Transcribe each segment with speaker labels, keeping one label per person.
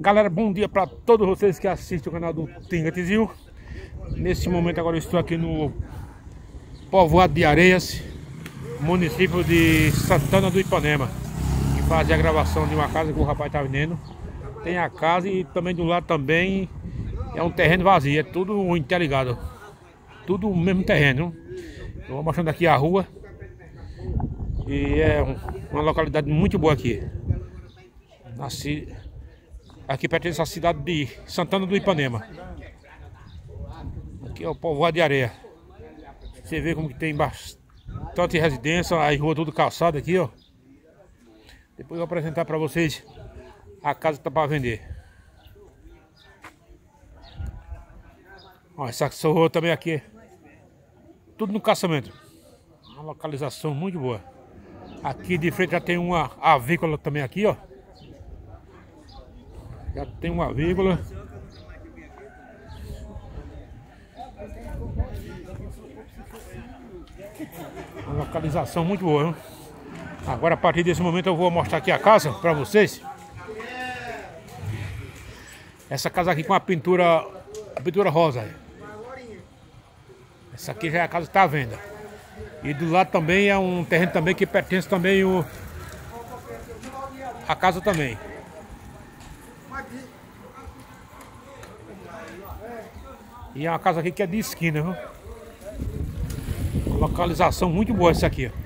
Speaker 1: Galera, bom dia para todos vocês que assistem o canal do Tinga Tizil. Nesse momento agora eu estou aqui no povoado de Areias, município de Santana do Ipanema. Que faz a gravação de uma casa que o rapaz está vendendo. Tem a casa e também do lado também é um terreno vazio, é tudo interligado. Tudo o mesmo terreno. Eu vou mostrando aqui a rua. E é uma localidade muito boa aqui. Nasci aqui pertence à cidade de Santana do Ipanema. Aqui é o povoado de areia. Você vê como que tem bastante residência, a rua tudo calçada aqui, ó. Depois eu vou apresentar para vocês a casa que tá para vender. Ó, essa rua também aqui. Tudo no caçamento. Uma localização muito boa. Aqui de frente já tem uma avícola também aqui, ó. Já tem uma vírgula. Uma localização muito boa, hein? Agora a partir desse momento eu vou mostrar aqui a casa para vocês. Essa casa aqui com a pintura, a pintura rosa. Essa aqui já é a casa que está à venda. E do lado também é um terreno também que pertence também o a casa também. E é uma casa aqui que é de esquina, viu? Localização muito boa essa aqui, ó.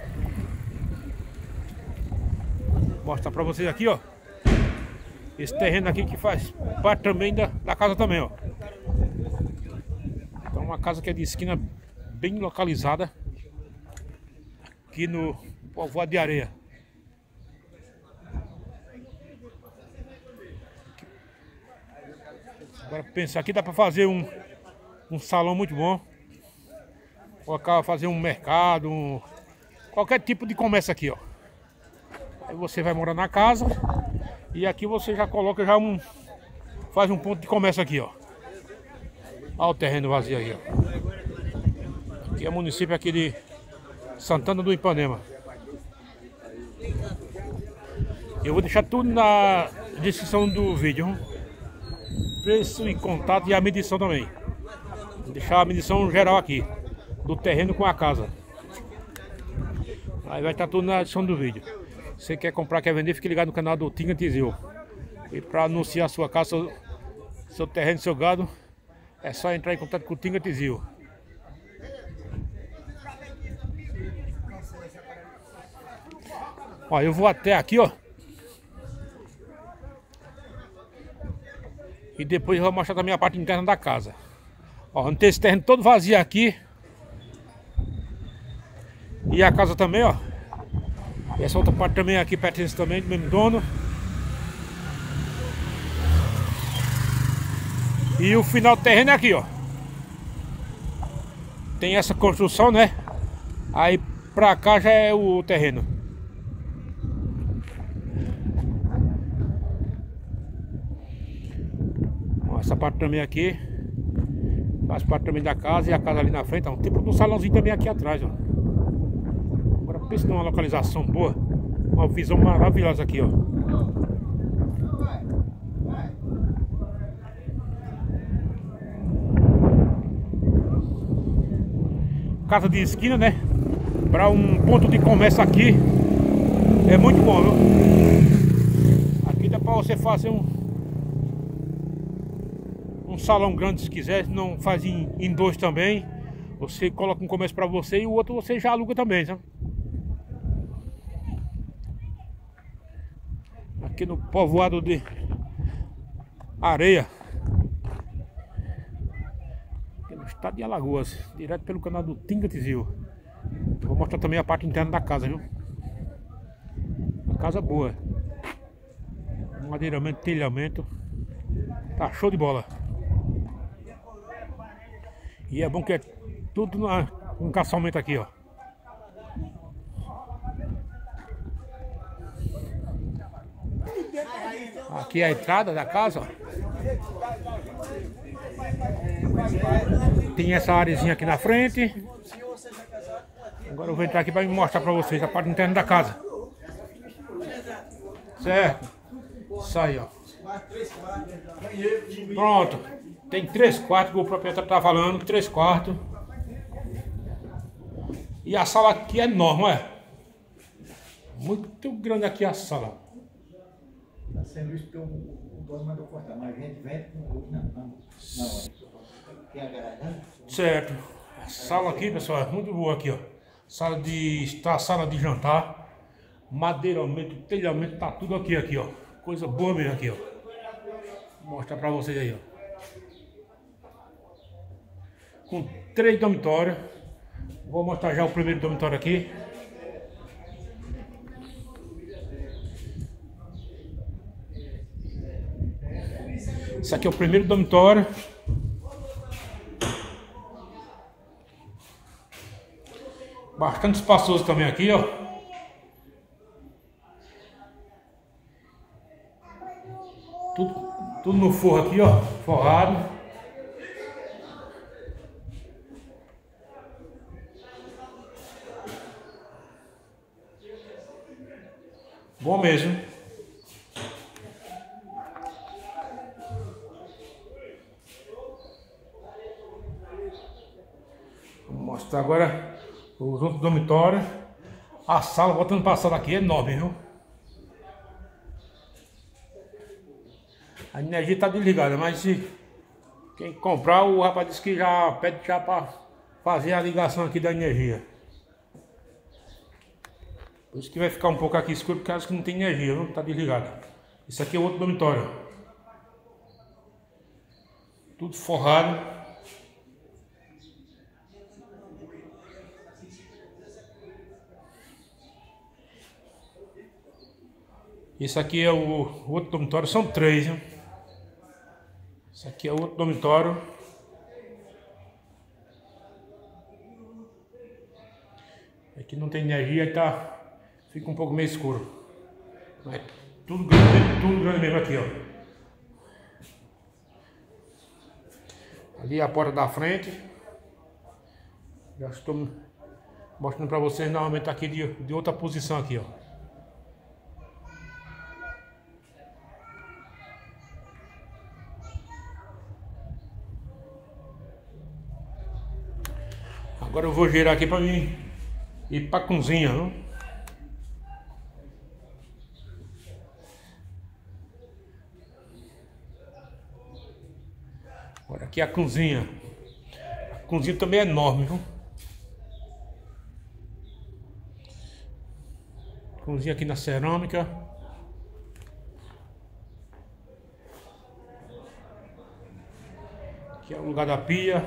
Speaker 1: Vou mostrar pra vocês aqui, ó. Esse terreno aqui que faz parte também da, da casa também, ó. Então uma casa que é de esquina bem localizada. Aqui no povoado de areia. Agora pensar aqui dá pra fazer um um salão muito bom. Colocar, fazer um mercado, um, qualquer tipo de comércio aqui, ó. Aí você vai morar na casa e aqui você já coloca já um faz um ponto de comércio aqui, ó. Olha o terreno vazio aí, ó. Aqui é município aqui de Santana do Ipanema. Eu vou deixar tudo na descrição do vídeo. Preço e contato e a medição também. Vou deixar a medição geral aqui do terreno com a casa. Aí vai estar tudo na edição do vídeo. Você quer comprar, quer vender, fique ligado no canal do Tinga Tizil. E para anunciar a sua casa, seu, seu terreno, seu gado, é só entrar em contato com o Tinga Tizil. Ó, eu vou até aqui, ó. E depois eu vou mostrar também a parte interna da casa. Ó, tem esse terreno todo vazio aqui. E a casa também, ó. E essa outra parte também aqui pertence também do mesmo dono. E o final do terreno é aqui, ó. Tem essa construção, né? Aí pra cá já é o terreno. Essa parte também aqui. Faz parte também da casa e a casa ali na frente, ó. Um tipo um salãozinho também aqui atrás, ó. Agora pensa numa localização boa. Uma visão maravilhosa aqui, ó. Casa de esquina, né? Para um ponto de comércio aqui é muito bom, viu? Aqui dá para você fazer um salão grande se quiser, não faz em, em dois também. Você coloca um comércio para você e o outro você já aluga também, sabe? Aqui no povoado de Areia. Aqui no estado de Alagoas, direto pelo canal do Tinga Tizil. Vou mostrar também a parte interna da casa, viu? Uma casa boa. Madeiramento, telhamento. Tá show de bola. E é bom que é tudo na, um caçamento aqui, ó. Aqui é a entrada da casa, ó. Tem essa areazinha aqui na frente. Agora eu vou entrar aqui para mostrar para vocês a parte interna da casa. Certo? Isso aí, ó. Pronto. Tem três quartos que o proprietário tá falando, três quartos. E a sala aqui é enorme, é? Muito grande aqui a sala.
Speaker 2: Está sendo isso porque o, dono mandou cortar, mas a gente vende com o na. Tem a garagem, né?
Speaker 1: Certo. A sala aqui, pessoal, é muito boa aqui, ó. Sala de. Está sala de jantar. Madeiramento, telhamento, tá tudo aqui, aqui, ó. Coisa boa mesmo aqui, ó. Vou mostrar pra vocês aí, ó. Com três dormitórios. Vou mostrar já o primeiro dormitório aqui. Esse aqui é o primeiro dormitório. Bastante espaçoso também aqui, ó. Tudo, tudo no forro aqui, ó. Forrado. Bom mesmo. Vou mostrar agora os outros dormitórios. A sala, voltando para a sala aqui, é enorme, viu? A energia está desligada, mas se quem comprar, o rapaz disse que já pede já para fazer a ligação aqui da energia. Por isso que vai ficar um pouco aqui escuro, porque acho que não tem energia, não está desligada. Isso aqui é outro dormitório. Tudo forrado. Esse aqui é o outro dormitório, são três, hein? Esse aqui é outro dormitório. Aqui não tem energia tá, fica um pouco meio escuro. Mas tudo grande, tudo grande mesmo aqui, ó. Ali é a porta da frente. Já estou mostrando para vocês novamente aqui de, de outra posição aqui, ó. Agora eu vou girar aqui para mim ir para a cozinha, não? Agora aqui a cozinha. A cozinha também é enorme, viu? Cozinha aqui na cerâmica. Aqui é o lugar da pia.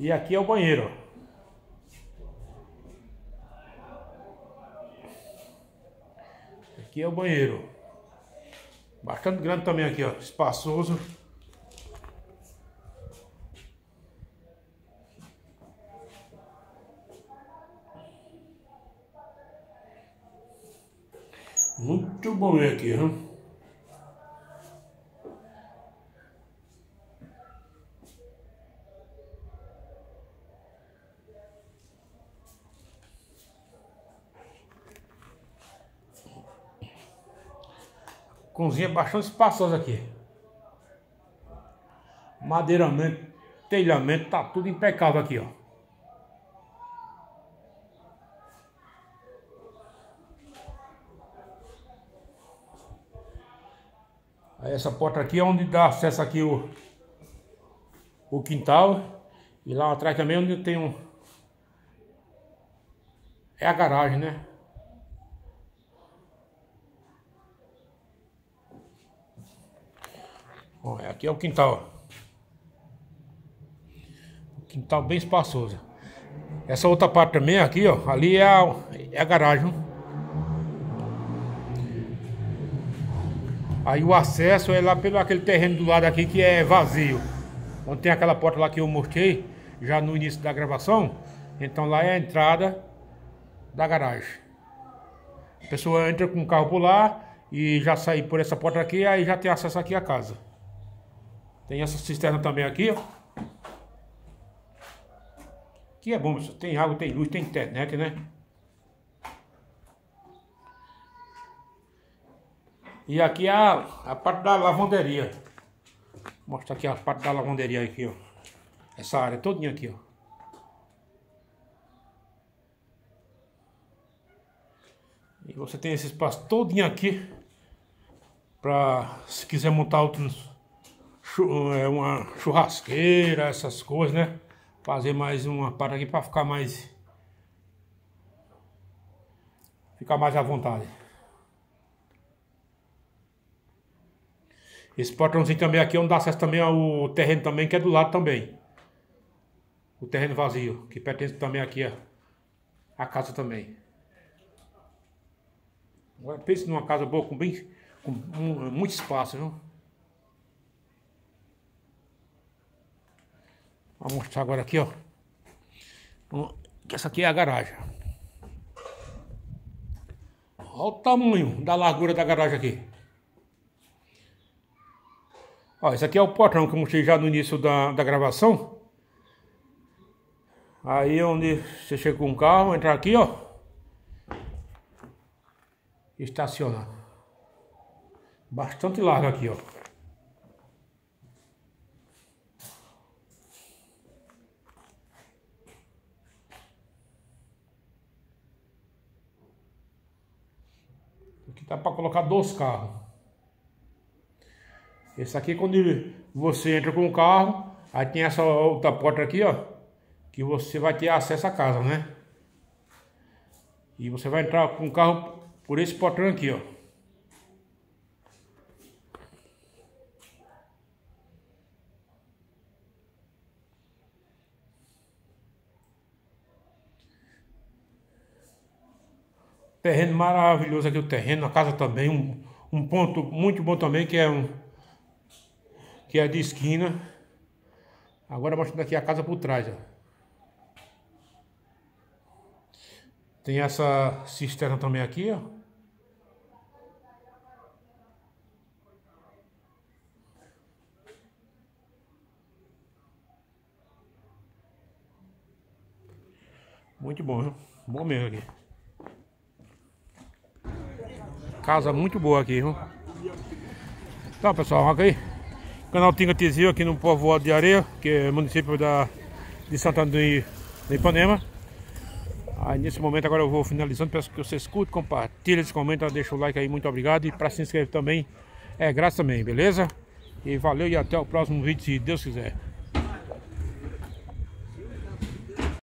Speaker 1: E aqui é o banheiro. Aqui é o banheiro. Bastante grande também aqui, ó. Espaçoso. Muito bom aqui, hein? Cozinha bastante espaçosa aqui. Madeiramento, telhamento, tá tudo impecável aqui, ó. Essa porta aqui é onde dá acesso aqui o, o quintal. E lá atrás também é onde tem um... É a garagem, né? Ó, aqui é o quintal. Quintal bem espaçoso. Essa outra parte também aqui, ó. Ali é a, é a garagem. Aí o acesso é lá pelo aquele terreno do lado aqui que é vazio. Onde tem aquela porta lá que eu mostrei já no início da gravação. Então lá é a entrada da garagem. A pessoa entra com o carro por lá e já sai por essa porta aqui, aí já tem acesso aqui à casa. Tem essa cisterna também aqui, ó. Que é bom, pessoal. Tem água, tem luz, tem internet, né? E aqui é a, a parte da lavanderia. Vou mostrar aqui a parte da lavanderia aqui, ó. Essa área todinha aqui, ó. E você tem esse espaço todinho aqui para se quiser montar outros uma churrasqueira, essas coisas, né? Fazer mais uma parte aqui para ficar mais ficar mais à vontade. Esse portãozinho também aqui é onde dá acesso também ao terreno também que é do lado também. O terreno vazio, que pertence também aqui a, a casa também. Agora pense numa casa boa com, bem, com um, muito espaço, viu? Vou mostrar agora aqui, ó. Essa aqui é a garagem. Olha o tamanho da largura da garagem aqui. Ó, esse aqui é o portão que eu mostrei já no início da, da gravação. Aí onde você chega com o carro, entrar aqui, ó estacionar. Bastante largo aqui, ó. Aqui tá para colocar dois carros. Esse aqui quando você entra com o carro, aí tem essa outra porta aqui, ó, que você vai ter acesso à casa, né? E você vai entrar com o carro por esse portão aqui, ó. Terreno maravilhoso aqui o terreno, a casa também, um, um ponto muito bom também, que é um que é de esquina. Agora mostrando aqui a casa por trás, ó. Tem essa cisterna também aqui, ó. Muito bom, viu? Bom mesmo aqui. Casa muito boa aqui, viu? Então, pessoal, aqui. Canal Tinga Tizil aqui no povoado de Areia, que é município da, de Santana do Ipanema. Aí nesse momento agora eu vou finalizando, peço que vocês curtem, compartilhem, comentem, deixa o like aí, muito obrigado. E para se inscrever também, é graça também, beleza? E valeu e até o próximo vídeo, se Deus quiser.